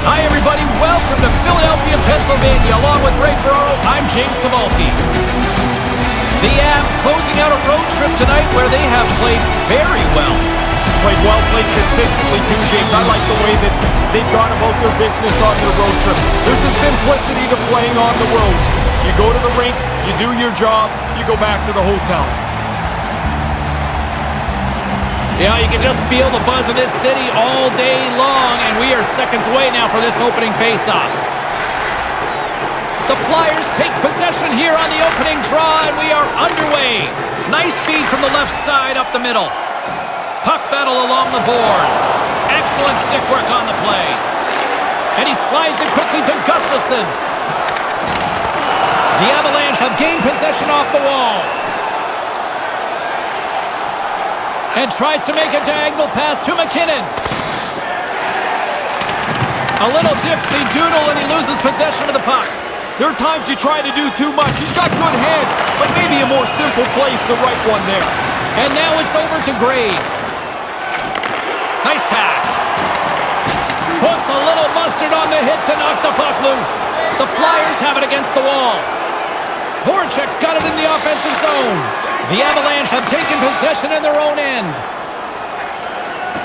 Hi, everybody. Welcome to Philadelphia, Pennsylvania. Along with Ray Ferraro, I'm James Cybulski. The Avs closing out a road trip tonight where they have played very well. Played well, played consistently too, James. I like the way that they've gone about their business on their road trip. There's a simplicity to playing on the road. You go to the rink, you do your job, you go back to the hotel. Yeah, you can just feel the buzz of this city all day long, and we are seconds away now for this opening faceoff. The Flyers take possession here on the opening draw, and we are underway. Nice feed from the left side up the middle. Puck battle along the boards. Excellent stick work on the play. And he slides it quickly to Gustafsson. The Avalanche have gained possession off the wall. And tries to make a diagonal pass to MacKinnon. A little dipsy doodle and he loses possession of the puck. There are times you try to do too much. He's got good hands, but maybe a more simple place the right one there. And now it's over to Graves. Nice pass. Puts a little mustard on the hit to knock the puck loose. The Flyers have it against the wall. Voracek's got it in the offensive zone. The Avalanche have taken possession in their own end.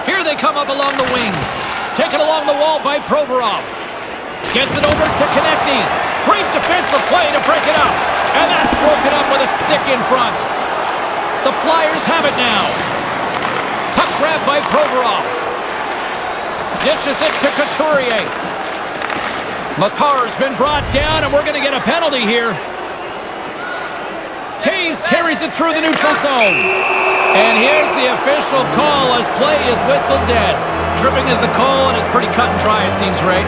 Here they come up along the wing. Taken along the wall by Provorov. Gets it over to Konecny. Great defensive play to break it up. And that's broken up with a stick in front. The Flyers have it now. Puck grab by Provorov. Dishes it to Couturier. Makar's been brought down, and we're going to get a penalty here. Toews carries it through the neutral zone. And here's the official call as play is whistled dead. Tripping is the call, and it's pretty cut and dry, it seems, Ray.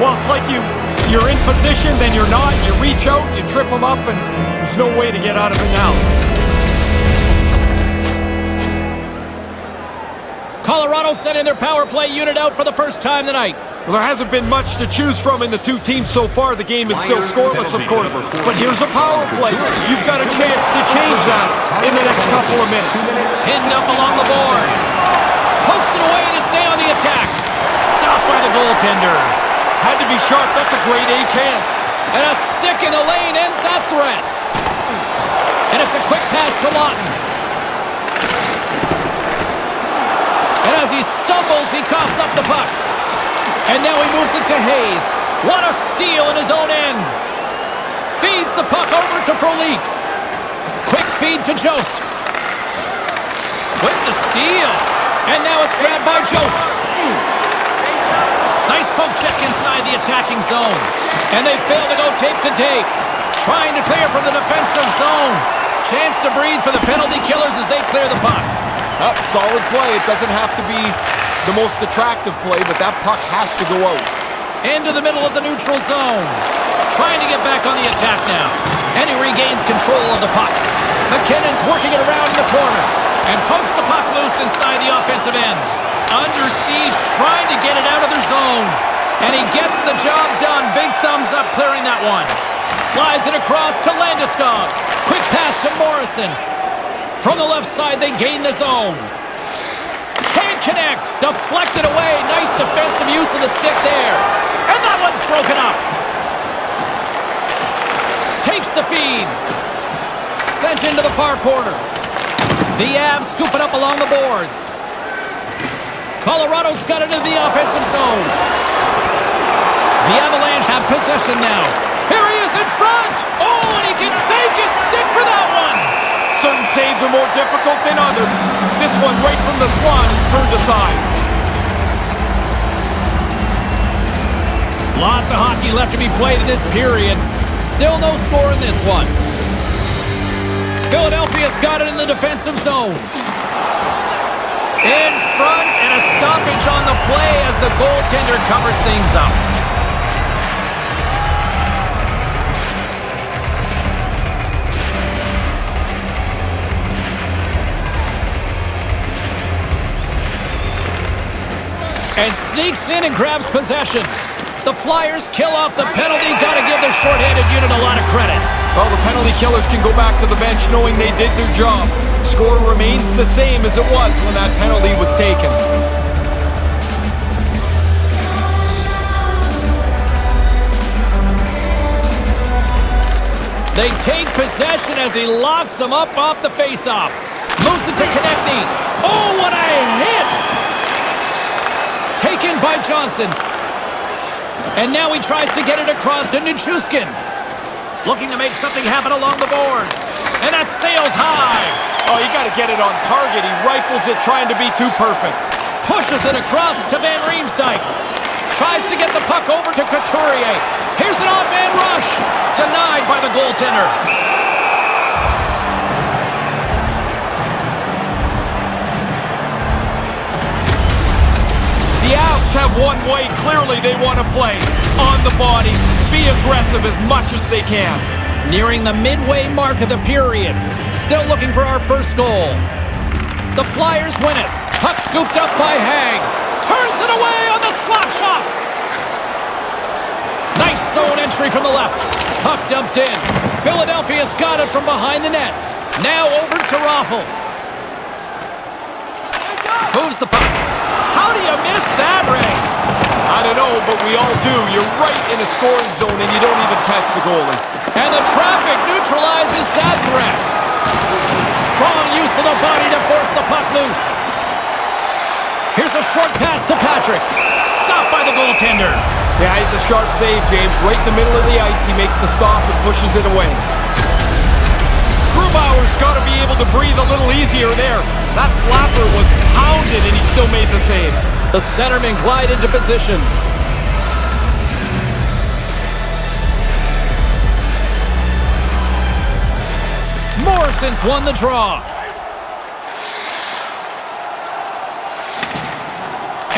Well, it's like you, you're in position, then you're not. You reach out, you trip them up, and there's no way to get out of it now. Colorado sending their power play unit out for the first time tonight. Well, there hasn't been much to choose from in the two teams so far. The game is still scoreless, of course. But here's a power play. You've got a chance to change that in the next couple of minutes. Hidden up along the boards. Pokes it away to stay on the attack. Stopped by the goaltender. Had to be sharp. That's a great A chance. And a stick in the lane ends that threat. And it's a quick pass to Laughton. And as he stumbles, he coughs up the puck. And now he moves it to Hayes. What a steal in his own end. Feeds the puck over to Frolik. Quick feed to Jost. With the steal. And now it's grabbed by Jost. Nice poke check inside the attacking zone. And they fail to go tape to tape. Trying to clear from the defensive zone. Chance to breathe for the penalty killers as they clear the puck. Oh, solid play. It doesn't have to be the most attractive play, but that puck has to go out. Into the middle of the neutral zone. Trying to get back on the attack now. And he regains control of the puck. MacKinnon's working it around in the corner. And pokes the puck loose inside the offensive end. Under siege, trying to get it out of their zone. And he gets the job done. Big thumbs up clearing that one. Slides it across to Landeskog. Quick pass to Morrison. From the left side, they gain the zone. Can't connect. Deflected away. Nice defensive use of the stick there. And that one's broken up. Takes the feed. Sent into the far corner. The Avs scoop it up along the boards. Colorado's got it into the offensive zone. The Avalanche have possession now. Here he is in front. Oh, and he can thank his stick for that. Certain saves are more difficult than others. This one, right from the slot, is turned aside. Lots of hockey left to be played in this period. Still no score in this one. Philadelphia's got it in the defensive zone. In front and a stoppage on the play as the goaltender covers things up. And sneaks in and grabs possession. The Flyers kill off the penalty. Got to give the shorthanded unit a lot of credit. Well, the penalty killers can go back to the bench knowing they did their job. Score remains the same as it was when that penalty was taken. They take possession as he locks them up off the faceoff. Moves it to Konecny. Oh, what a hit! Taken by Johnson. And now he tries to get it across to Nichushkin. Looking to make something happen along the boards. And that sails high. Oh, you got to get it on target. He rifles it trying to be too perfect. Pushes it across to Van Riemsdyk. Tries to get the puck over to Couturier. Here's an odd man rush. Denied by the goaltender. Avs have one way. Clearly they want to play. On the body. Be aggressive as much as they can. Nearing the midway mark of the period. Still looking for our first goal. The Flyers win it. Puck scooped up by Hag. Turns it away on the slap shot. Nice zone entry from the left. Puck dumped in. Philadelphia's got it from behind the net. Now over to Raffl. Who's the puck? How do you miss that, Ray? I don't know, but we all do. You're right in a scoring zone and you don't even test the goalie. And the traffic neutralizes that threat. Strong use of the body to force the puck loose. Here's a short pass to Patrick. Stopped by the goaltender. Yeah, he's a sharp save, James. Right in the middle of the ice, he makes the stop and pushes it away. Grubauer's got to be able to breathe a little easier there. That slapper was pounded, and he still made the save. The centerman glide into position. Morrison's won the draw.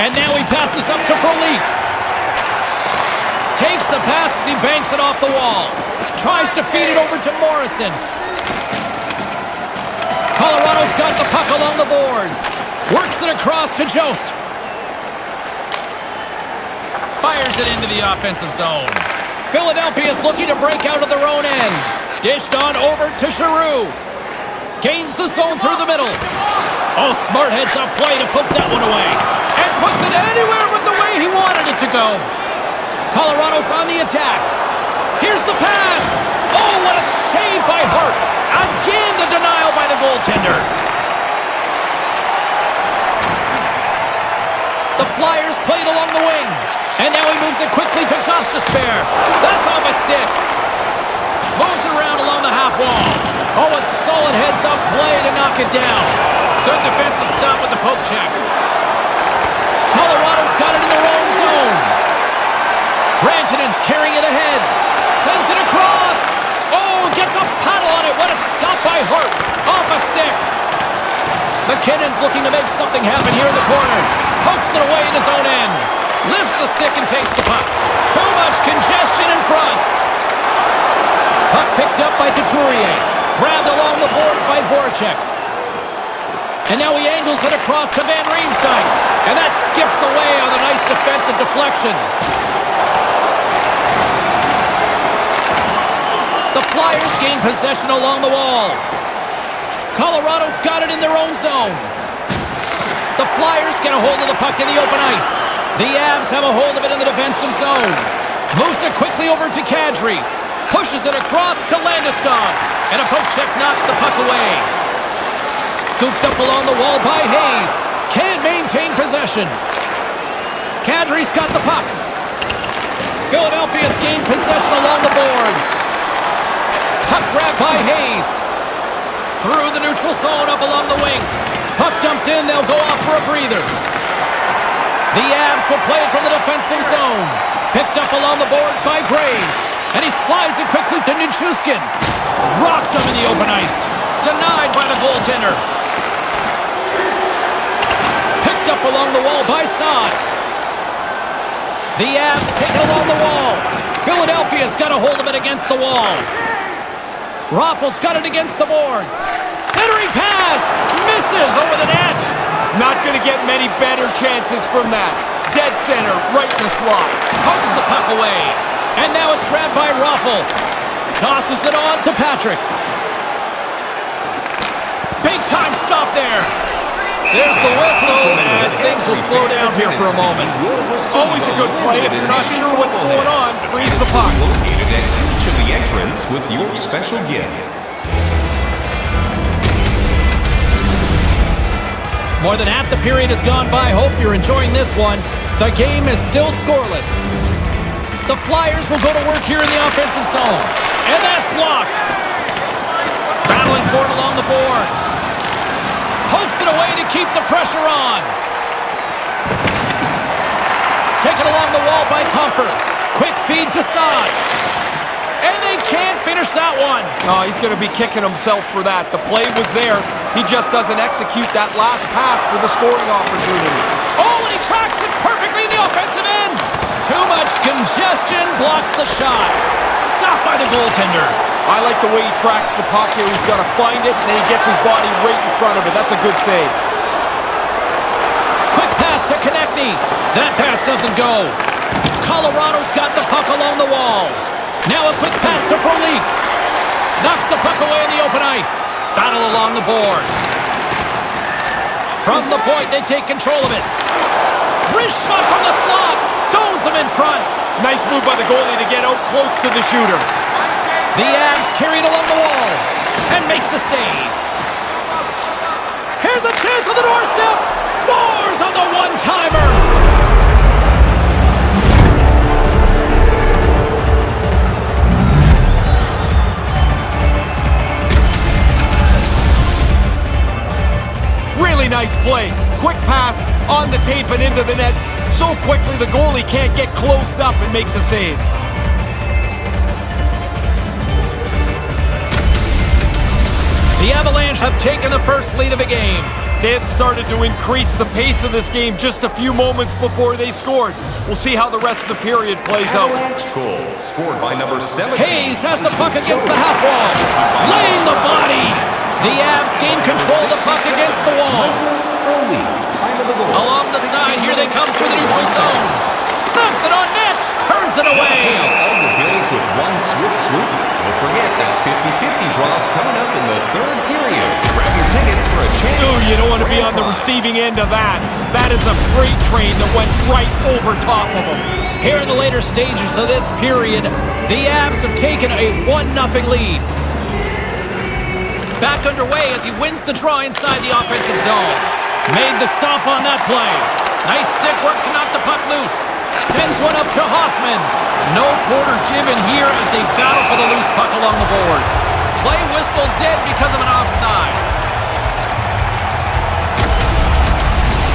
And now he passes up to Frolik. Takes the pass as he banks it off the wall. Tries to feed it over to Morrison. Colorado's got the puck along the boards. Works it across to Jost. Fires it into the offensive zone. Philadelphia's looking to break out of their own end. Dished on over to Giroux. Gains the zone through the middle. Oh, smart heads up play to put that one away. And puts it anywhere but the way he wanted it to go. Colorado's on the attack. Here's the pass. Oh, what a save by Hart. Again, the denial by the goaltender. The Flyers played along the wing. And now he moves it quickly to Gostisbehere. That's off a stick. Moves it around along the half wall. Oh, a solid heads-up play to knock it down. Good defensive stop with the poke check. Colorado's got it in their own zone. Rantanen's carrying it ahead. Sends it across. Oh, gets a paddle on it. What a stop by Hart. Off a stick. MacKinnon's looking to make something happen here in the corner. Pokes it away in his own end. Lifts the stick and takes the puck. Too much congestion in front. Puck picked up by Couturier. Grabbed along the boards by Voracek. And now he angles it across to Van Riemsdyk. And that skips away on a nice defensive deflection. The Flyers gain possession along the wall. Colorado's got it in their own zone. The Flyers get a hold of the puck in the open ice. The Avs have a hold of it in the defensive zone. Moves it quickly over to Kadri. Pushes it across to Landeskog. And a poke check knocks the puck away. Scooped up along the wall by Hayes. Can't maintain possession. Kadri's got the puck. Philadelphia's gained possession along the boards. Puck grab by Hayes. Through the neutral zone up along the wing. Puck dumped in. They'll go off for a breather. The Avs will play it from the defensive zone. Picked up along the boards by Graves. And he slides it quickly to Nichushkin. Rocked him in the open ice. Denied by the goaltender. Picked up along the wall by Saad. The Avs take it along the wall. Philadelphia's got a hold of it against the wall. Raffl's got it against the boards. Centering pass. Misses over the net. Not going to get many better chances from that. Dead center, right in the slot. Hugs the puck away. And now it's grabbed by Raffl. Tosses it on to Patrick. Big time stop there. There's the whistle as things will slow down here for a moment. Always a good play if you're not sure what's going on. Freeze the puck. Entrance with your special gift. More than half the period has gone by. Hope you're enjoying this one. The game is still scoreless. The Flyers will go to work here in the offensive zone. And that's blocked. Battling for it along the boards. Pokes it away to keep the pressure on. Taken along the wall by Compher. Quick feed to Saad. And they can't finish that one. Oh, he's going to be kicking himself for that. The play was there. He just doesn't execute that last pass for the scoring opportunity. Oh, and he tracks it perfectly in the offensive end. Too much congestion blocks the shot. Stopped by the goaltender. I like the way he tracks the puck here. He's got to find it, and then he gets his body right in front of it. That's a good save. Quick pass to Konecny. That pass doesn't go. Colorado's got the puck along the wall. Now a quick pass to Frolik. Knocks the puck away in the open ice. Battle along the boards. From the point, they take control of it. Wrist shot from the slot. Stones him in front. Nice move by the goalie to get out close to the shooter. The Avs carried along the wall and makes the save. Here's a chance on the doorstep. Scores on the one-timer. Really nice play. Quick pass on the tape and into the net. So quickly the goalie can't get closed up and make the save. The Avalanche have taken the first lead of the game. They had started to increase the pace of this game just a few moments before they scored. We'll see how the rest of the period plays out. Goal scored by number 17. Hayes has the puck against the half wall. Laying the body. The Avs gain control of the puck against the wall. Foley, time of the goal. Along the side, here they come through the neutral zone. Snaps it on net. Turns it away. All the Bills with one swift swoop. Don't forget that 50-50 draw's coming up in the third period. Grab your tickets for a chance. Ooh, you don't want to be on the receiving end of that. That is a freight train that went right over top of them. Here in the later stages of this period, the Avs have taken a 1-0 lead. Back underway as he wins the draw inside the offensive zone. Made the stop on that play. Nice stick work to knock the puck loose. Sends one up to Hoffman. No quarter given here as they battle for the loose puck along the boards. Play whistle dead because of an offside.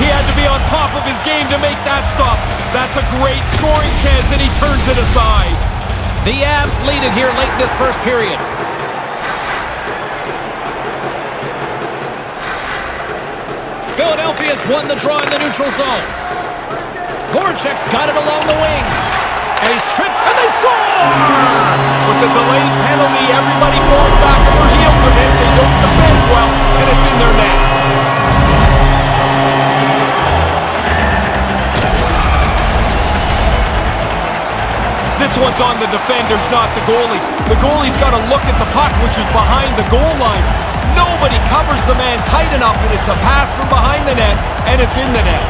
He had to be on top of his game to make that stop. That's a great scoring chance, and he turns it aside. The Avs lead it here late in this first period. Philadelphia's won the draw in the neutral zone. Voracek's got it along the wing. And he's tripped, and they score! With the delayed penalty, everybody falls back on their heels a bit. They don't defend well, and it's in their net. This one's on the defenders, not the goalie. The goalie's got to look at the puck, which is behind the goal line. Nobody covers the man tight enough, and it's a pass from behind the net, and it's in the net.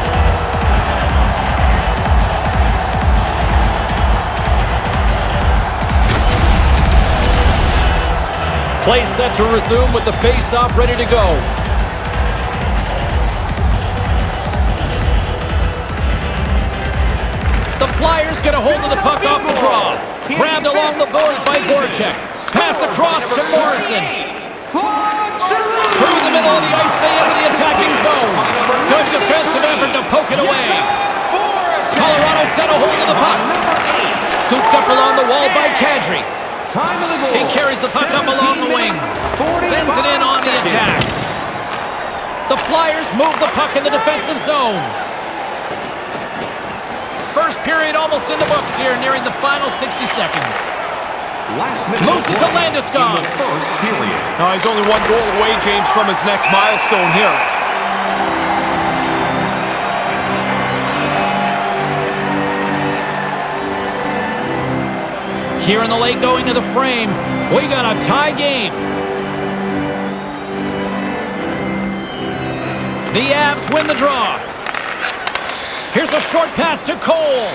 Play set to resume with the face-off ready to go. The Flyers get a hold of the puck off the draw. Grabbed along the boards by Voracek. Pass across to Morrison. The middle of the ice, they enter the attacking zone. Good defensive effort to poke it away. Colorado's got a hold of the puck. Scooped up along the wall by Kadri. Time of the goal. He carries the puck up along the wing. Sends it in on the attack. The Flyers move the puck in the defensive zone. First period almost in the books here, nearing the final 60 seconds. Last minute Moves it to play Landeskog. first period. Now, he's only one goal away, James, from his next milestone here. Here in the late going of the frame, we got a tie game. The Avs win the draw. Here's a short pass to Cole.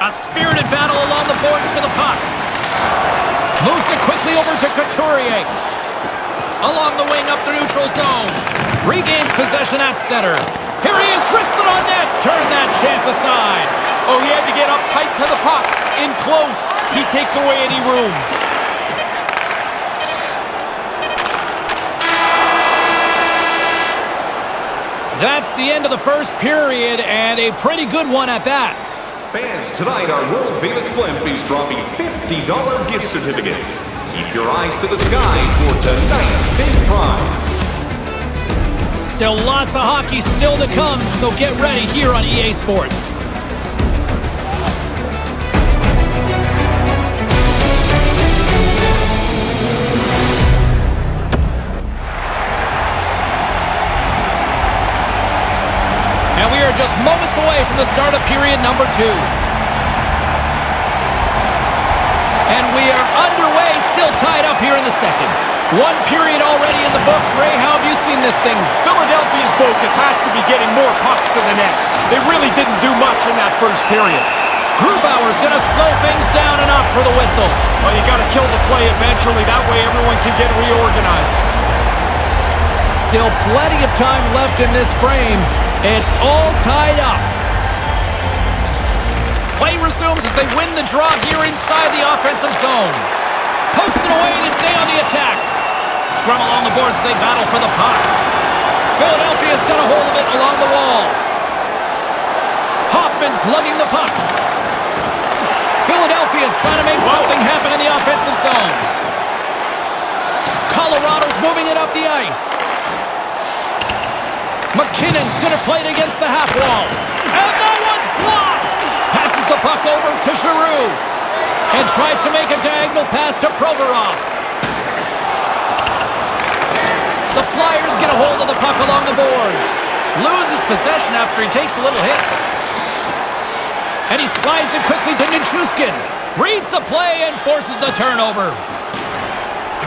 A spirited battle along the boards for the puck. Moves it quickly over to Couturier. Along the wing up the neutral zone. Regains possession at center. Here he is, wristed on net. Turn that chance aside. Oh, he had to get up tight to the puck. In close. He takes away any room. That's the end of the first period, and a pretty good one at that. Fans, tonight our world-famous blimp is dropping $50 gift certificates. Keep your eyes to the sky for tonight's big prize. Still lots of hockey still to come, so get ready here on EA Sports. Are just moments away from the start of period number two. And we are underway, still tied up here in the second. One period already in the books. Ray, how have you seen this thing? Philadelphia's focus has to be getting more pucks to the net. They really didn't do much in that first period. Grubauer's going to slow things down and up for the whistle. Well, you got to kill the play eventually. That way everyone can get reorganized. Still plenty of time left in this frame. It's all tied up. Play resumes as they win the draw here inside the offensive zone. Pokes it away to stay on the attack. Scrum along the boards as they battle for the puck. Philadelphia's got a hold of it along the wall. Hoffman's lugging the puck. Philadelphia's trying to make something happen in the offensive zone. Colorado's moving it up the ice. MacKinnon's going to play it against the half wall. And that one's blocked! Passes the puck over to Giroux. And tries to make a diagonal pass to Provorov. The Flyers get a hold of the puck along the boards. Loses possession after he takes a little hit. And he slides it quickly to Nichushkin. Reads the play and forces the turnover.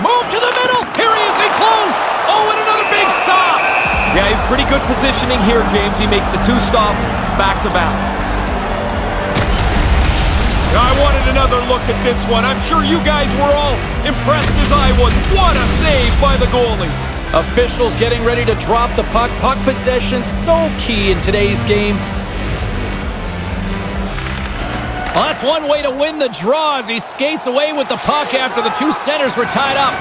Move to the middle. Here he is in close. Oh, and another big stop. Yeah, pretty good positioning here, James. He makes the two stops back to back. I wanted another look at this one. I'm sure you guys were all impressed as I was. What a save by the goalie. Officials getting ready to drop the puck. Puck possession so key in today's game. Well, that's one way to win the draw as he skates away with the puck after the two centers were tied up.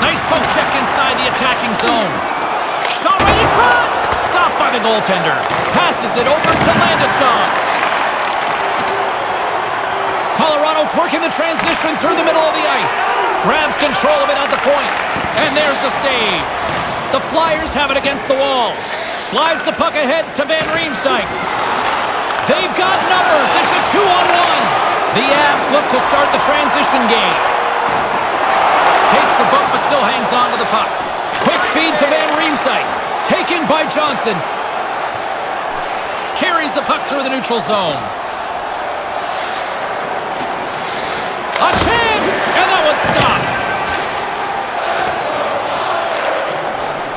Nice poke check the attacking zone. Shot right in front. Stopped by the goaltender. Passes it over to Landeskog. Colorado's working the transition through the middle of the ice. Grabs control of it at the point. And there's the save. The Flyers have it against the wall. Slides the puck ahead to Van Riemsdyk. They've got numbers. It's a two-on-one. The Avs look to start the transition game. Takes a bump, but still hangs on to the puck. Feed to Van Riemsdyk. Taken by Johnson. Carries the puck through the neutral zone. A chance! And that was stopped.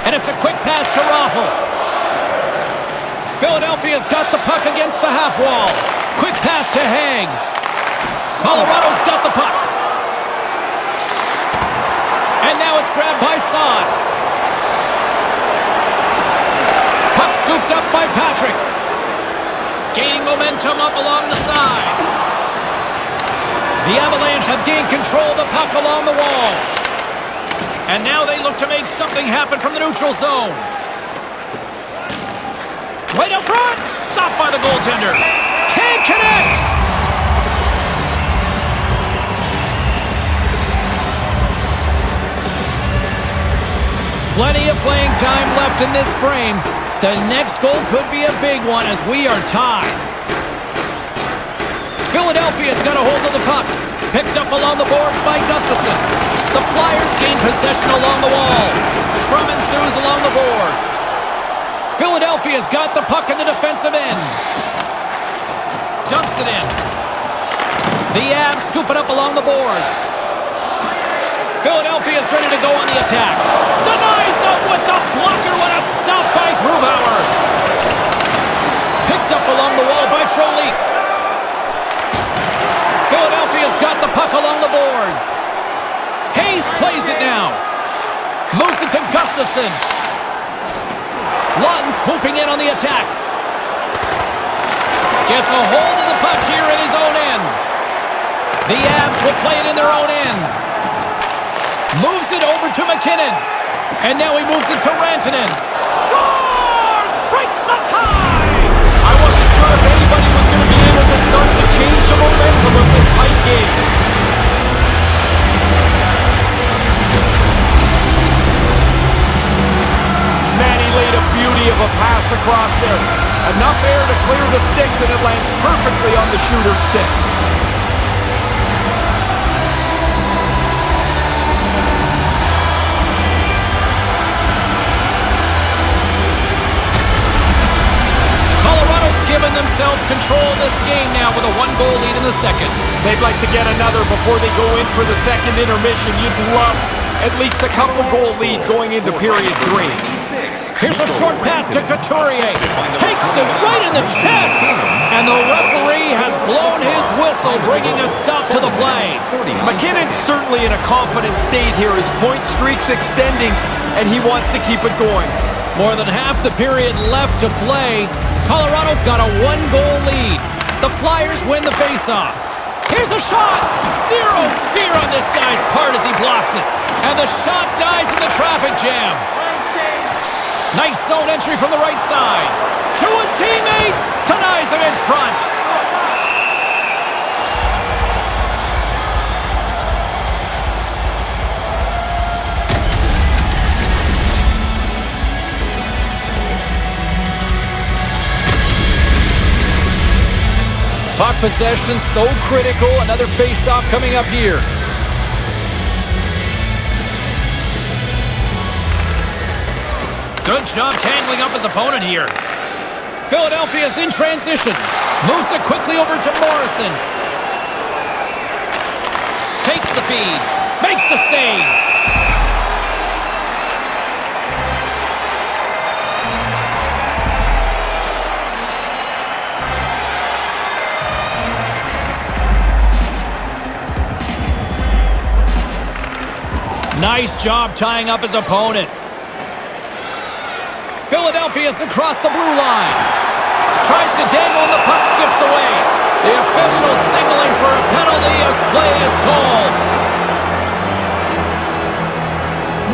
And it's a quick pass to Raffl. Philadelphia's got the puck against the half wall. Quick pass to Hang. Colorado's got the puck. And now it's grabbed by Saad. Scooped up by Patrick. Gaining momentum up along the side. The Avalanche have gained control of the puck along the wall. And now they look to make something happen from the neutral zone. Right up front! Stopped by the goaltender. Can't connect! Plenty of playing time left in this frame. The next goal could be a big one as we are tied. Philadelphia's got a hold of the puck. Picked up along the boards by Gustafsson. The Flyers gain possession along the wall. Scrum ensues along the boards. Philadelphia's got the puck in the defensive end. Dumps it in. The Avs scoop it up along the boards. Philadelphia's ready to go on the attack. With the blocker. What a stop by Grubauer. Picked up along the wall by Frolik. Philadelphia defense. Hayes plays it now. Moves it to Gustafsson. Lund swooping in on the attack. Gets a hold of the puck here in his own end. The Avs will play it in their own end. Moves it over to MacKinnon. And now he moves it to Rantanen. Scores! Breaks the tie! I wasn't sure if anybody was going to be able to start to change the momentum of this tight game. Manny laid a beauty of a pass across there. Enough air to clear the sticks, and it lands perfectly on the shooter's stick. Given themselves control of this game now with a one-goal lead in the second. They'd like to get another before they go in for the second intermission. You'd love at least a couple goal lead going into period three. Here's a short pass to Couturier. Takes it right in the chest. And the referee has blown his whistle, bringing a stop to the play. MacKinnon's certainly in a confident state here. His point streak's extending, and he wants to keep it going. More than half the period left to play. Colorado's got a one-goal lead. The Flyers win the faceoff. Here's a shot. Zero fear on this guy's part as he blocks it. And the shot dies in the traffic jam. Nice zone entry from the right side. To his teammate. Denies him in front. Puck possession so critical. Another face-off coming up here. Good job tangling up his opponent here. Philadelphia's in transition. Moves it quickly over to Morrison. Takes the feed. Makes the save. Nice job tying up his opponent. Philadelphia's across the blue line. Tries to dangle and the puck skips away. The official signaling for a penalty as play is called.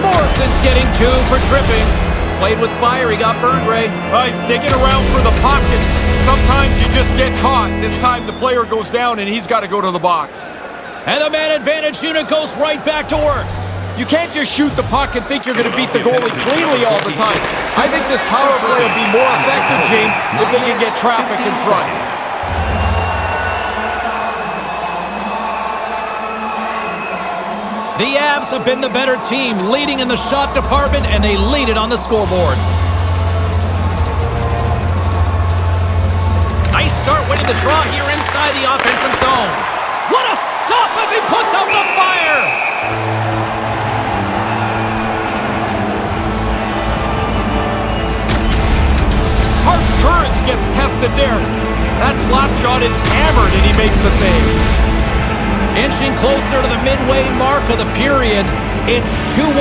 Morrison's getting two for tripping. Played with fire, he got burned, Ray. Oh, he's digging around for the pocket. Sometimes you just get caught. This time the player goes down and he's got to go to the box. And the man advantage unit goes right back to work. You can't just shoot the puck and think you're going to beat the goalie cleanly all the time. I think this power play will be more effective, James, if they can get traffic in front. The Avs have been the better team, leading in the shot department, and they lead it on the scoreboard. Nice start winning the draw here inside the offensive zone. What a stop as he puts out the gets tested there. That slap shot is hammered and he makes the save. Inching closer to the midway mark of the period, it's 2-1.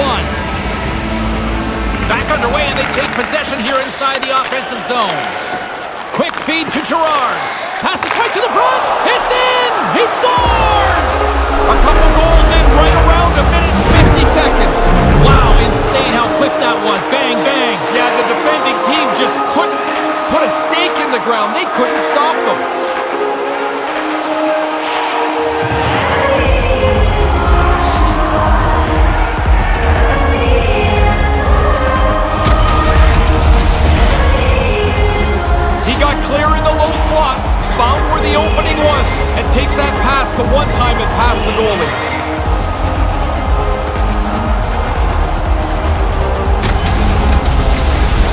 Back underway and they take possession here inside the offensive zone. Quick feed to Girard. Passes right to the front. It's in! He scores! A couple goals in right around a minute and 50 seconds. Wow, insane how quick that was. Bang, bang. Yeah, the defending team just couldn't put a stake in the ground. They couldn't stop them. He got clear in the low slot, found where the opening was, and takes that pass to one time and pass the goalie.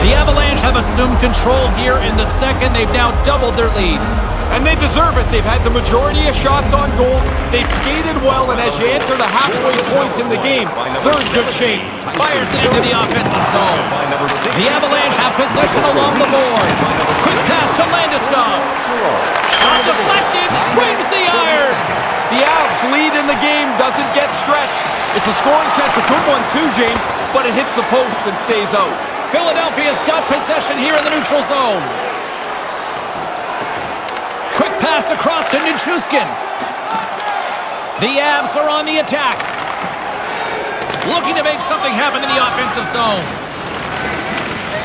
The Avalanche have assumed control here in the second. They've now doubled their lead. And they deserve it. They've had the majority of shots on goal. They've skated well, and as you enter the halfway point in the game, they're in good shape. Fires it into the offensive zone. The Avalanche have possession along the boards. Quick pass to Landeskog. Shot deflected. Brings the iron. The Avs lead in the game doesn't get stretched. It's a scoring chance, a good one too, James, but it hits the post and stays out. Philadelphia's got possession here in the neutral zone. Quick pass across to Nichushkin. The Avs are on the attack. Looking to make something happen in the offensive zone.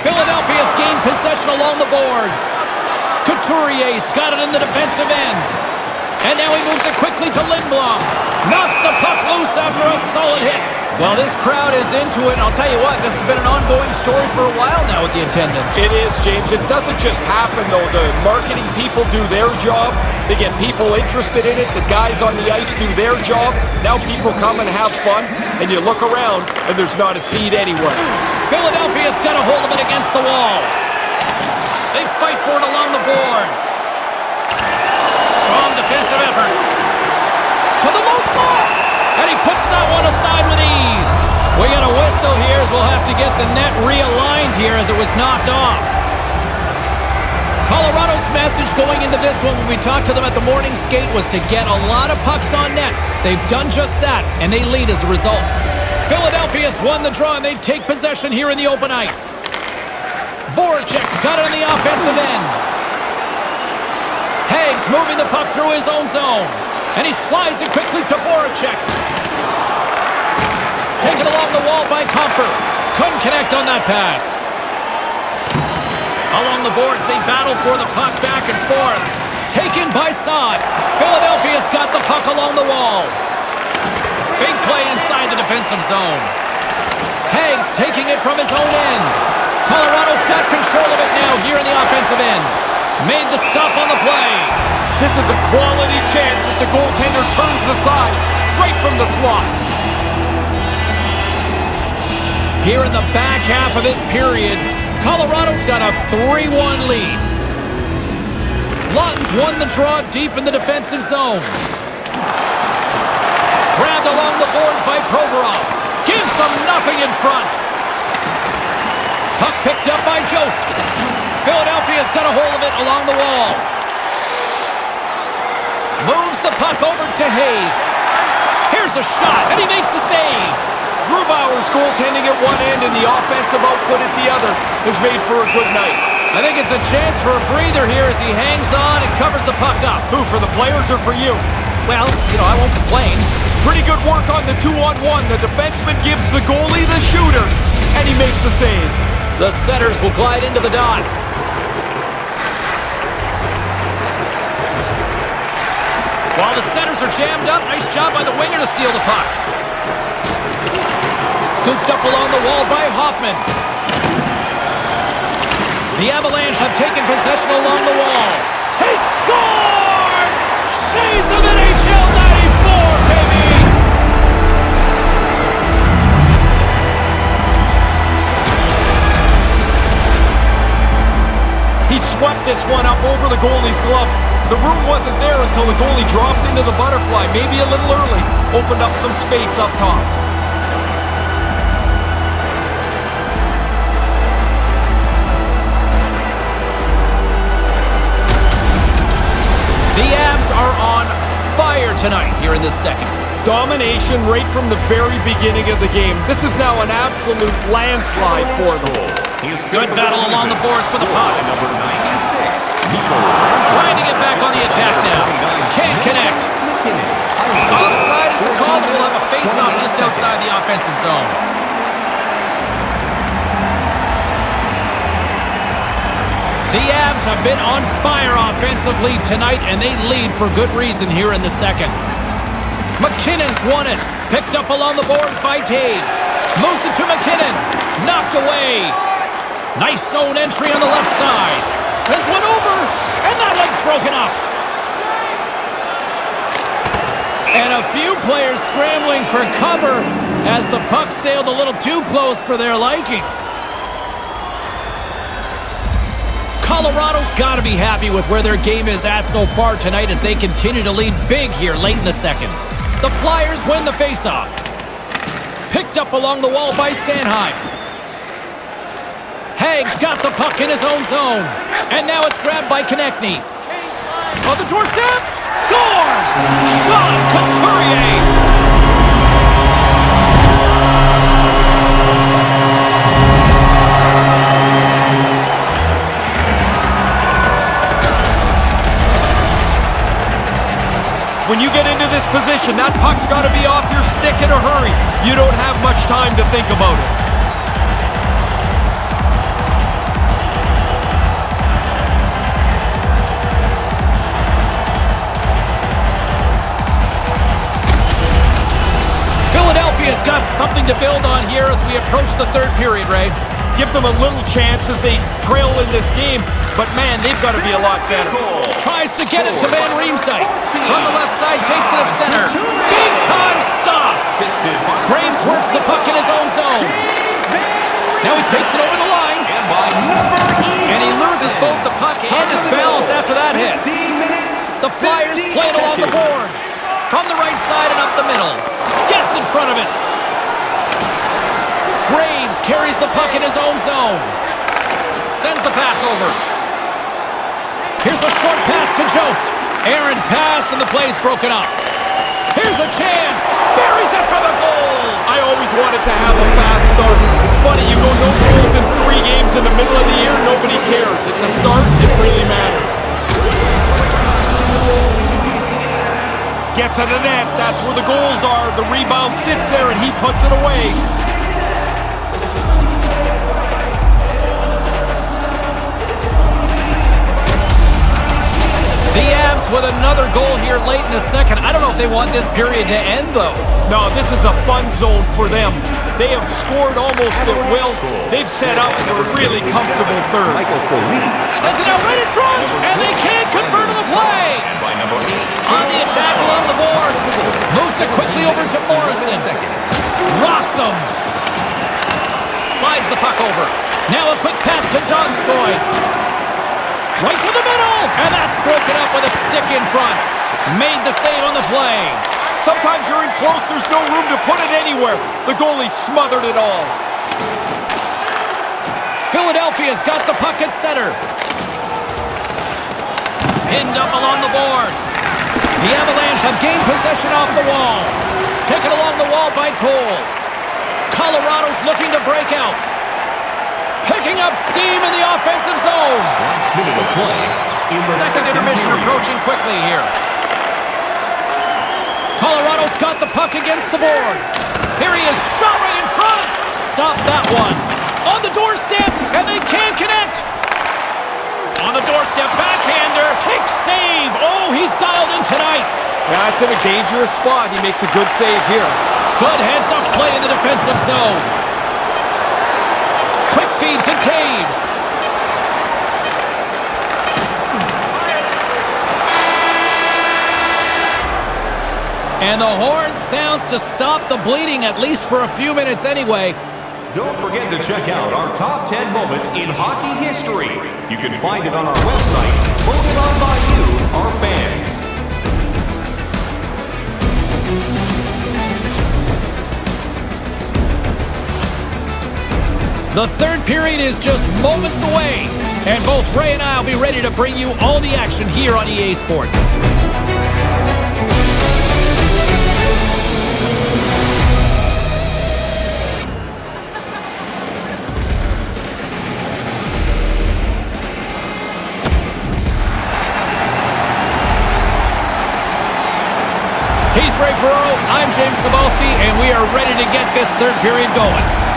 Philadelphia's gained possession along the boards. Couturier's got it in the defensive end. And now he moves it quickly to Lindblom. Knocks the puck loose after a solid hit. Well, this crowd is into it, and I'll tell you what, this has been an ongoing story for a while now with the attendance. It is, James. It doesn't just happen, though. The marketing people do their job. They get people interested in it. The guys on the ice do their job. Now people come and have fun, and you look around, and there's not a seat anywhere. Philadelphia's got a hold of it against the wall. They fight for it along the boards. Strong defensive effort. To the low slot. And he puts that one aside with ease. We got a whistle here as we'll have to get the net realigned here as it was knocked off. Colorado's message going into this one when we talked to them at the morning skate was to get a lot of pucks on net. They've done just that, and they lead as a result. Philadelphia's won the draw, and they take possession here in the open ice. Voracek's got it on the offensive end. Hague's moving the puck through his own zone. And he slides it quickly to Voracek. Taken along the wall by Compher. Couldn't connect on that pass. Along the boards, they battle for the puck back and forth. Taken by Saad. Philadelphia's got the puck along the wall. Big play inside the defensive zone. Hague's taking it from his own end. Colorado's got control of it now here in the offensive end. Made the stop on the play. This is a quality chance that the goaltender turns aside right from the slot. Here in the back half of this period, Colorado's got a 3-1 lead. Laughton's won the draw deep in the defensive zone. Grabbed along the boards by Provorov. Gives them nothing in front. Puck picked up by Jost. Philadelphia's got a hold of it along the wall. Moves the puck over to Hayes. Here's a shot, and he makes the save. Grubauer's goaltending at one end and the offensive output at the other has made for a good night. I think it's a chance for a breather here as he hangs on and covers the puck up. Who, for the players or for you? Well, you know, I won't complain. Pretty good work on the two-on-one. The defenseman gives the goalie the shooter, and he makes the save. The setters will glide into the dot. While the centers are jammed up, nice job by the winger to steal the puck. Scooped up along the wall by Hoffman. The Avalanche have taken possession along the wall. He scores! Shades of NHL 94, baby! He swept this one up over the goalie's glove. The room wasn't there until the goalie dropped into the butterfly, maybe a little early, opened up some space up top. The Avs are on fire tonight here in this second. Domination right from the very beginning of the game. This is now an absolute landslide for them. Good battle along the boards for the puck. Number 96, Trying to get back on the attack now. Can't connect. Offside is the call, but we'll have a face-off just outside the offensive zone. The Avs have been on fire offensively tonight, and they lead for good reason here in the second. MacKinnon's won it. Picked up along the boards by Toews. Moves it to MacKinnon. Knocked away. Nice zone entry on the left side. Sends one over, and that leg's broken up. And a few players scrambling for cover as the puck sailed a little too close for their liking. Colorado's got to be happy with where their game is at so far tonight as they continue to lead big here late in the second. The Flyers win the faceoff. Picked up along the wall by Sanheim. Hague's got the puck in his own zone. And now it's grabbed by Konecny. On the doorstep. Scores! Sean Couturier! When you get into this position, that puck's got to be off your stick in a hurry. You don't have much time to think about it. Philadelphia's got something to build on here as we approach the third period, Ray. Give them a little chance as they trail in this game, but man, they've got to be a lot better. Tries to get it to Van Riemsdyk. From the left side, takes it at center. Big time stop. Graves works the puck in his own zone. Now he takes it over the line. And he loses both the puck and his balance after that hit. The Flyers play it along the boards. From the right side and up the middle. Gets in front of it. Graves carries the puck in his own zone. Sends the pass over. Here's a short pass to Jost. Aaron pass and the play's broken up. Here's a chance. Buries it for the goal. I always wanted to have a fast start. It's funny, you go no goals in three games in the middle of the year, nobody cares. At the start, it really matters. Get to the net, that's where the goals are. The rebound sits there and he puts it away. The Avs with another goal here late in the second. I don't know if they want this period to end, though. No, this is a fun zone for them. They have scored almost at will. They've set up for a really comfortable third. Sends it out right in front, and they can't convert on the play. On the attack along the boards. Moves it quickly over to Morrison. Rocks him. Slides the puck over. Now a quick pass to Donskoi. Right to the middle, and that's broken up with a stick in front. Made the save on the play. Sometimes you're in close, there's no room to put it anywhere. The goalie smothered it all. Philadelphia's got the puck at center. Pinned up along the boards. The Avalanche have gained possession off the wall. Taken along the wall by Cole. Colorado's looking to break out. Picking up steam in the offensive zone. Last minute of play. in Second intermission period. approaching quickly here. Colorado's got the puck against the boards. Here he is, shot right in front. Stop that one. On the doorstep, and they can't connect. On the doorstep, backhander, kick save. Oh, he's dialed in tonight. That's in a dangerous spot. He makes a good save here. Good heads-up play in the defensive zone. Toews. And the horn sounds to stop the bleeding, at least for a few minutes anyway. Don't forget to check out our top 10 moments in hockey history. You can find it on our website, voted on by you, our fans. The third period is just moments away, and both Ray and I will be ready to bring you all the action here on EA Sports. He's Ray Ferraro, I'm James Cybulski, and we are ready to get this third period going.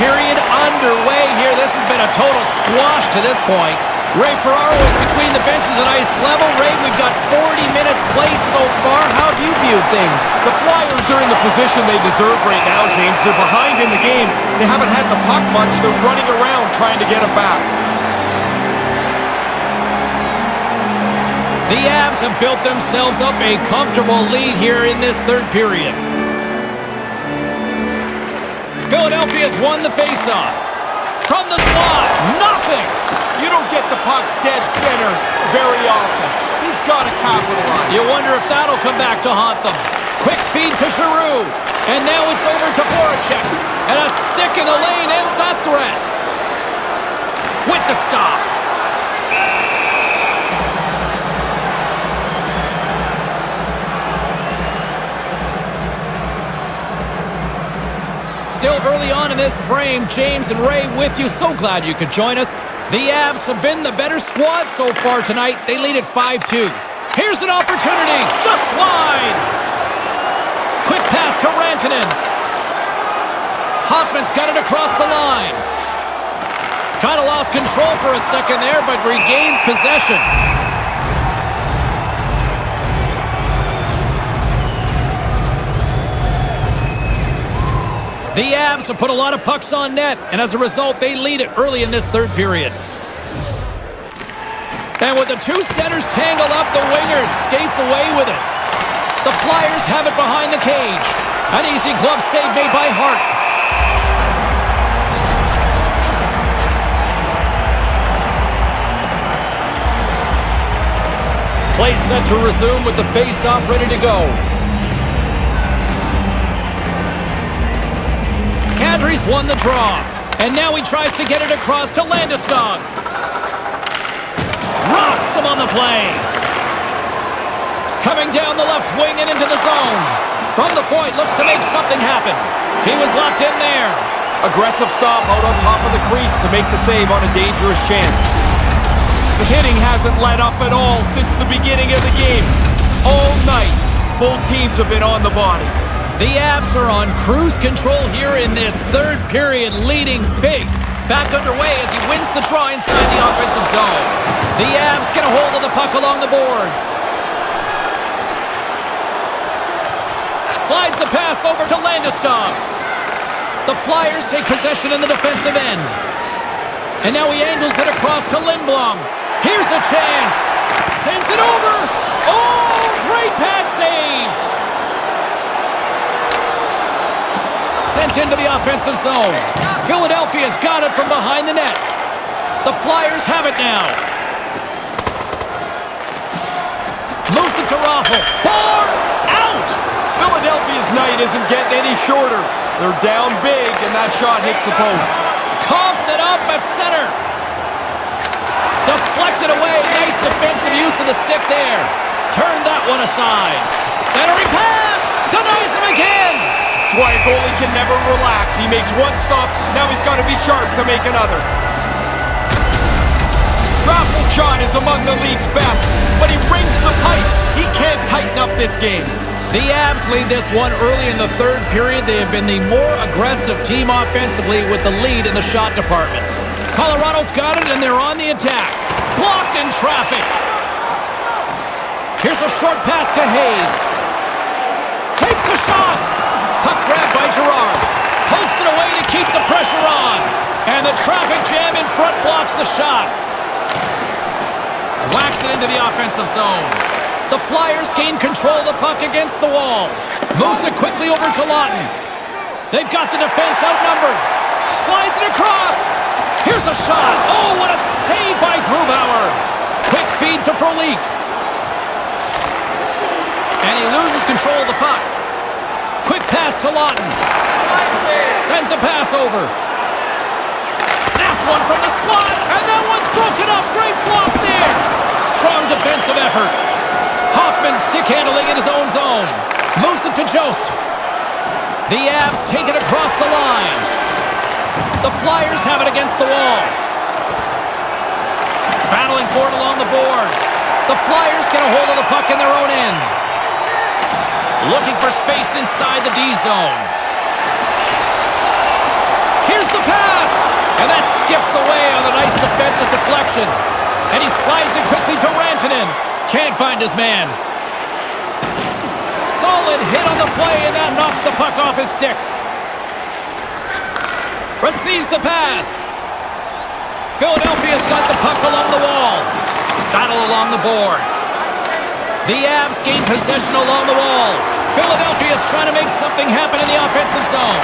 Period underway here. This has been a total squash to this point. Ray Ferraro is between the benches at ice level. Ray, we've got 40 minutes played so far. How do you view things? The Flyers are in the position they deserve right now, James. They're behind in the game. They haven't had the puck much. They're running around trying to get it back. The Avs have built themselves up a comfortable lead here in this third period. Philadelphia's won the faceoff. From the slot, nothing. You don't get the puck dead center very often. He's got to capitalize. You wonder if that'll come back to haunt them. Quick feed to Giroux. And now it's over to Voracek. And a stick in the lane ends that threat. With the stop. Early on in this frame. James and Ray with you. So glad you could join us. The Avs have been the better squad so far tonight. They lead at 5-2. Here's an opportunity. Just wide. Quick pass to Rantanen. Hoffman's got it across the line. Kind of lost control for a second there, but regains possession. The Avs have put a lot of pucks on net, and as a result, they lead it early in this third period. And with the two centers tangled up, the winger skates away with it. The Flyers have it behind the cage. An easy glove save made by Hart. Play set to resume with the face-off ready to go. Kadri's won the draw. And now he tries to get it across to Landeskog. Rocks him on the play. Coming down the left wing and into the zone. From the point, looks to make something happen. He was locked in there. Aggressive stop out on top of the crease to make the save on a dangerous chance. The hitting hasn't let up at all since the beginning of the game. All night, both teams have been on the body. The Avs are on cruise control here in this third period, leading big. Back underway as he wins the draw inside the offensive zone. The Avs get a hold of the puck along the boards. Slides the pass over to Landeskog. The Flyers take possession in the defensive end. And now he angles it across to Lindblom. Here's a chance. Sends it over. Oh, great pad save. Sent into the offensive zone. Philadelphia's got it from behind the net. The Flyers have it now. Moves it to Raffl. Bar out! Philadelphia's night isn't getting any shorter. They're down big, and that shot hits the post. Coughs it up at center. Deflected away. Nice defensive use of the stick there. Turned that one aside. Centering pass. Denies him again. Why a goalie can never relax. He makes one stop, now he's got to be sharp to make another. Raffl shot is among the league's best, but he rings the pipe. He can't tighten up this game. The Avs lead this one early in the third period. They have been the more aggressive team offensively with the lead in the shot department. Colorado's got it, and they're on the attack. Blocked in traffic. Here's a short pass to Hayes. Takes a shot. Puck grabbed by Girard. Pokes it away to keep the pressure on. And the traffic jam in front blocks the shot. Whacks it into the offensive zone. The Flyers gain control of the puck against the wall. Moves it quickly over to Laughton. They've got the defense outnumbered. Slides it across. Here's a shot. Oh, what a save by Grubauer. Quick feed to Frolik. And he loses control of the puck. Quick pass to Laughton. Sends a pass over. Snaps one from the slot, and that one's broken up. Great block there. Strong defensive effort. Hoffman stick handling in his own zone. Moves it to Jost. The Avs take it across the line. The Flyers have it against the wall. Battling for it along the boards. The Flyers get a hold of the puck in their own end. Looking for space inside the D zone. Here's the pass! And that skips away on the nice defensive deflection. And he slides it quickly to Rantanen. Can't find his man. Solid hit on the play, and that knocks the puck off his stick. Receives the pass. Philadelphia's got the puck along the wall. Battle along the boards. The Avs gain possession along the wall. Philadelphia is trying to make something happen in the offensive zone.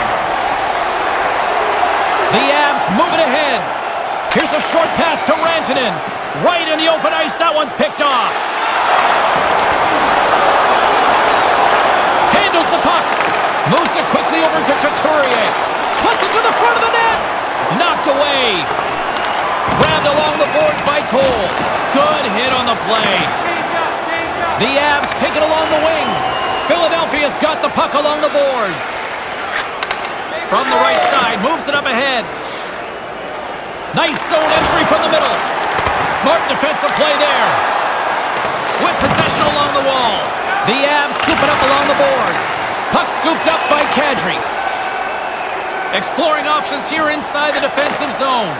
The Avs move it ahead. Here's a short pass to Rantanen. Right in the open ice. That one's picked off. Handles the puck. Moves it quickly over to Couturier. Puts it to the front of the net. Knocked away. Grabbed along the boards by Cole. Good hit on the play. The Avs take it along the wing. Philadelphia's got the puck along the boards. From the right side, moves it up ahead. Nice zone entry from the middle. Smart defensive play there. With possession along the wall. The Avs scoop it up along the boards. Puck scooped up by Kadri. Exploring options here inside the defensive zone.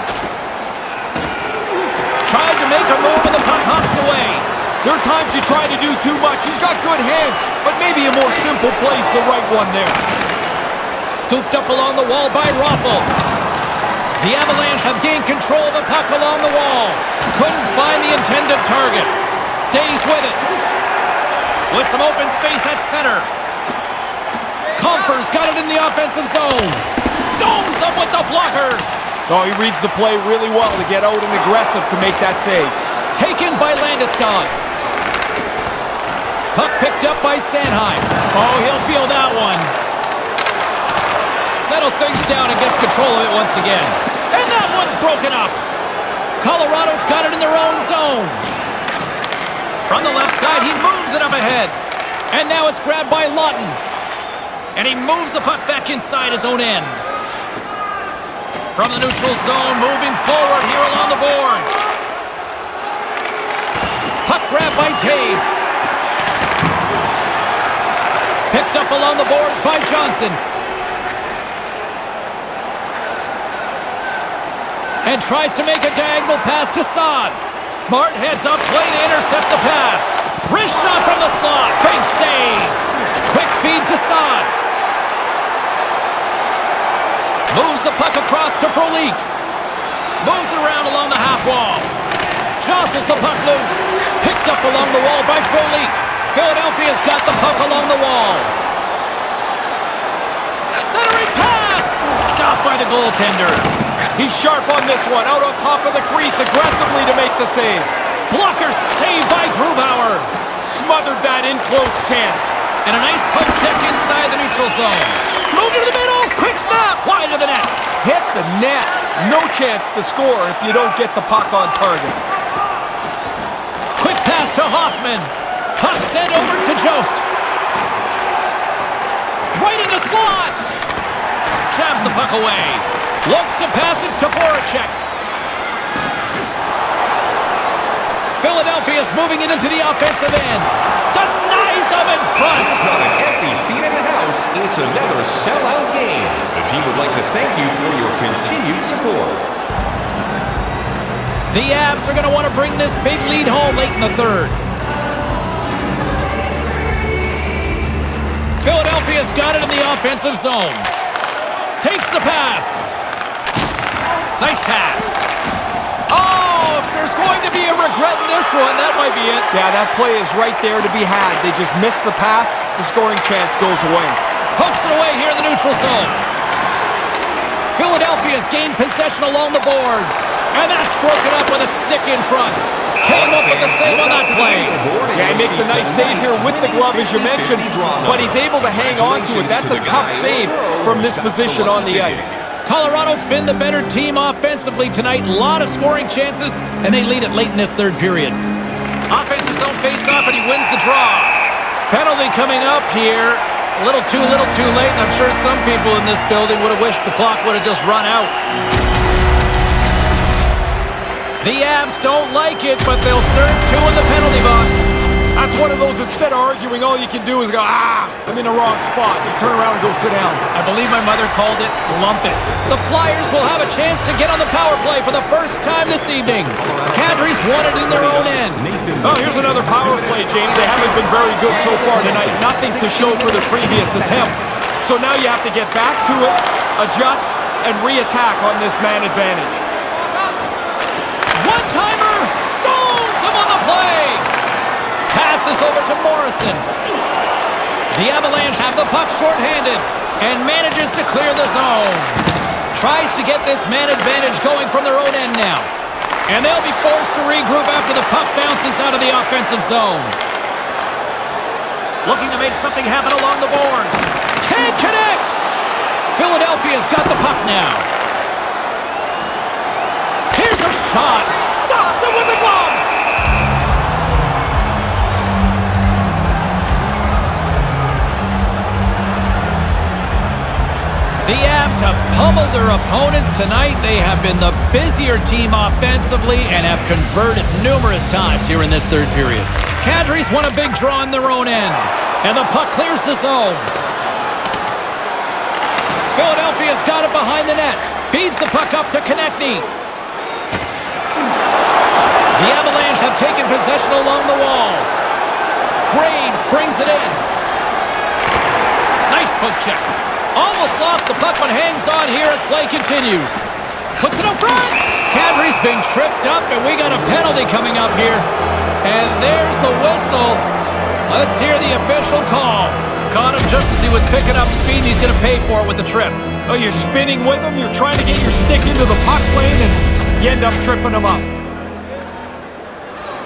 Tried to make a move and the puck hops away. There are times you try to do too much. He's got good hands, but maybe a more simple play is the right one there. Scooped up along the wall by Raffl. The Avalanche have gained control of the puck along the wall. Couldn't find the intended target. Stays with it. With some open space at center. Compher's got it in the offensive zone. Stones up with the blocker. Oh, he reads the play really well to get out and aggressive to make that save. Taken by Landeskog. Puck picked up by Sanheim. Oh, he'll feel that one. Settles things down and gets control of it once again. And that one's broken up. Colorado's got it in their own zone. From the left side, he moves it up ahead. And now it's grabbed by Laughton. And he moves the puck back inside his own end. From the neutral zone, moving forward here along the boards. Puck grab by Toews. Up along the boards by Johnson. And tries to make a diagonal pass to Saad. Smart heads up play to intercept the pass. Wrist shot from the slot. Big save. Quick feed to Saad. Moves the puck across to Frolik. Moves it around along the half wall. Jostles the puck loose. Picked up along the wall by Frolik. Philadelphia's got the puck along the wall. By the goaltender. He's sharp on this one, out on top of the crease aggressively to make the save. Blocker saved by Grubauer. Smothered that in close chance. And a nice puck check inside the neutral zone. Move to the middle. Quick snap. Wide of the net. Hit the net. No chance to score if you don't get the puck on target. Quick pass to Hoffman. Puck sent over to Jost. Right in the slot. Jabs the puck away. Looks to pass it to Voracek. Philadelphia's moving it into the offensive end. Denies them in front. Not an empty seat in the house. It's another sellout game. The team would like to thank you for your continued support. The Avs are going to want to bring this big lead home late in the third. Philadelphia's got it in the offensive zone. Takes the pass. Nice pass. Oh, if there's going to be a regret in this one, that might be it. Yeah, that play is right there to be had. They just missed the pass. The scoring chance goes away. Pokes it away here in the neutral zone. Philadelphia's gained possession along the boards. And that's broken up with a stick in front. Came up with the save on that play. Yeah, he makes a nice save here with the glove, as you mentioned, but he's able to hang on to it. That's a tough save from this position on the ice. Colorado's been the better team offensively tonight. A lot of scoring chances, and they lead it late in this third period. Offensive zone face-off, and he wins the draw. Penalty coming up here. A little too little too late, and I'm sure some people in this building would have wished the clock would have just run out. The Avs don't like it, but they'll serve two in the penalty box. That's one of those, instead of arguing, all you can do is go, ah, I'm in the wrong spot. You turn around and go sit down. I believe my mother called it lump it. The Flyers will have a chance to get on the power play for the first time this evening. Kadri's won it in their own end. Oh, here's another power play, James. They haven't been very good so far tonight. Nothing to show for their previous attempts. So now you have to get back to it, adjust, and re-attack on this man advantage. Passes over to Morrison. The Avalanche have the puck shorthanded and manages to clear the zone. Tries to get this man advantage going from their own end now. And they'll be forced to regroup after the puck bounces out of the offensive zone. Looking to make something happen along the boards. Can't connect! Philadelphia's got the puck now. Here's a shot. Stops it with the glove. The Avs have pummeled their opponents tonight. They have been the busier team offensively and have converted numerous times here in this third period. Kadri's won a big draw in their own end. And the puck clears the zone. Philadelphia's got it behind the net. Feeds the puck up to Konecny. The Avalanche have taken possession along the wall. Graves brings it in. Nice poke check. Almost lost the puck, but hangs on here as play continues. Puts it up front. Kadri's been tripped up, and we got a penalty coming up here. And there's the whistle. Let's hear the official call. Caught him just as he was picking up speed, and he's going to pay for it with the trip. Oh, you're spinning with him, you're trying to get your stick into the puck lane, and you end up tripping him up.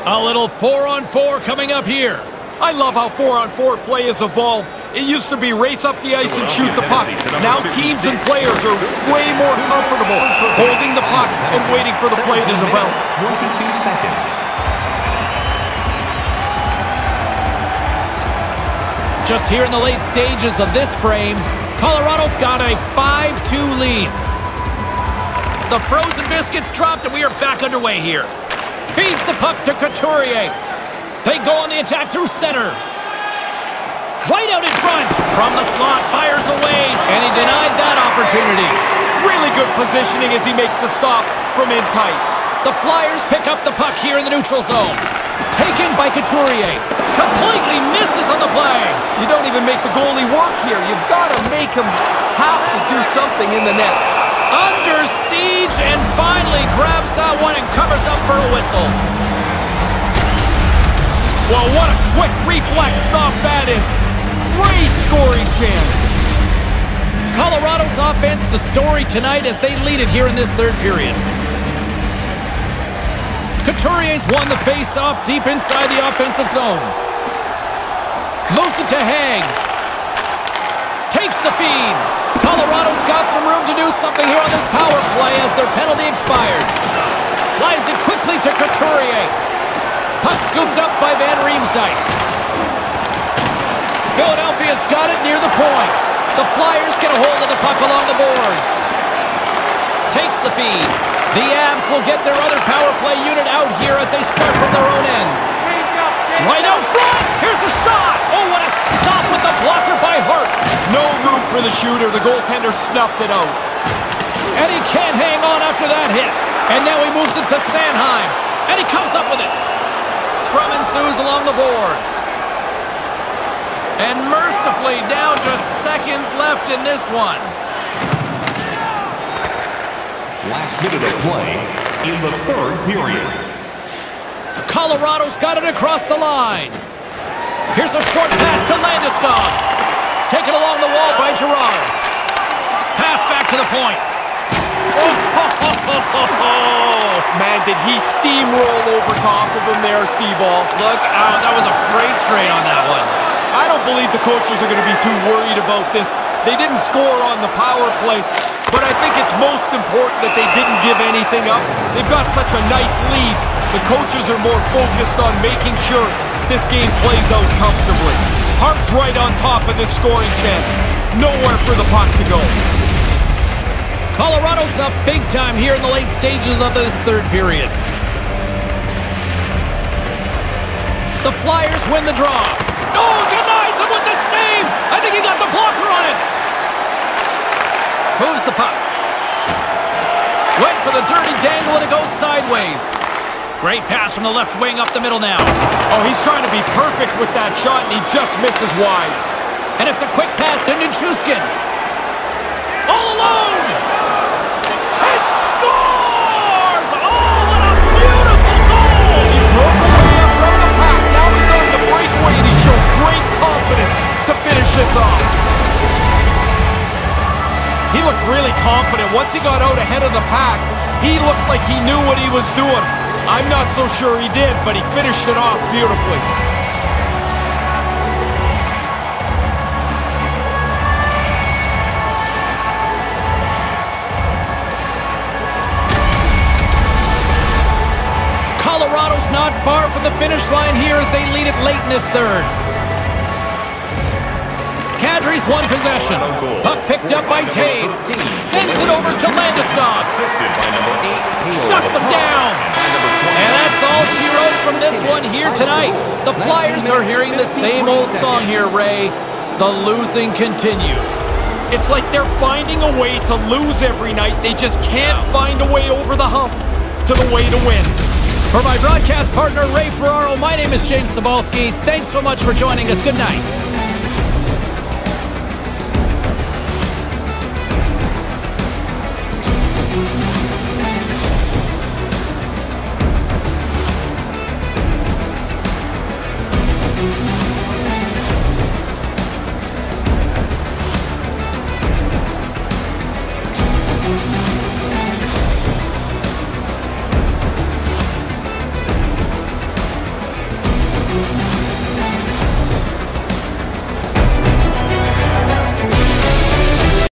A little four-on-four 4 coming up here. I love how four-on-four 4 play has evolved. It used to be race up the ice and shoot the puck. Now teams and players are way more comfortable holding the puck and waiting for the play to develop. 22 seconds. Just here in the late stages of this frame, Colorado's got a 5-2 lead. The frozen biscuits dropped and we are back underway here. Feeds the puck to Couturier. They go on the attack through center. Right out in front. From the slot, fires away, and he denied that opportunity. Really good positioning as he makes the stop from in tight. The Flyers pick up the puck here in the neutral zone. Taken by Couturier. Completely misses on the play. You don't even make the goalie work here. You've got to make him have to do something in the net. Under siege and finally grabs that one and covers up for a whistle. Well, what a quick reflex stop that is. Great scoring chance. Colorado's offense, the story tonight as they lead it here in this third period. Couturier's won the face-off deep inside the offensive zone. Moves it to Hang. Takes the feed. Colorado's got some room to do something here on this power play as their penalty expired. Slides it quickly to Couturier. Puck scooped up by Van Riemsdyk. Philadelphia's got it near the point. The Flyers get a hold of the puck along the boards. Takes the feed. The Avs will get their other power play unit out here as they start from their own end. Right out front! Here's a shot! Oh, what a stop with the blocker by Hart! No room for the shooter. The goaltender snuffed it out. And he can't hang on after that hit. And now he moves it to Sanheim. And he comes up with it. Scrum ensues along the boards. And mercifully, now just seconds left in this one. Last minute of play in the third period. Colorado's got it across the line. Here's a short pass to Landeskog. Taken along the wall by Girard. Pass back to the point. Oh, man, did he steamroll over top of him there, Seaball. Look out, that was a freight train on that one. I don't believe the coaches are going to be too worried about this. They didn't score on the power play, but I think it's most important that they didn't give anything up. They've got such a nice lead. The coaches are more focused on making sure this game plays out comfortably. Hart's right on top of this scoring chance. Nowhere for the puck to go. Colorado's up big time here in the late stages of this third period. The Flyers win the draw. Oh, with the save. I think he got the blocker on it. Moves the puck. Went for the dirty dangle and it goes sideways. Great pass from the left wing up the middle now. Oh, he's trying to be perfect with that shot and he just misses wide. And it's a quick pass to Nichushkin. All alone. Once he got out ahead of the pack, he looked like he knew what he was doing. I'm not so sure he did, but he finished it off beautifully. Colorado's not far from the finish line here as they lead it late in this third. Kadri's won possession. Puck picked up by Toews. Sends it over to Landeskog. Shuts him down. And that's all she wrote from this one here tonight. The Flyers are hearing the same old song here, Ray. The losing continues. It's like they're finding a way to lose every night. They just can't find a way over the hump to the way to win. For my broadcast partner, Ray Ferraro, my name is James Cybulski. Thanks so much for joining us. Good night.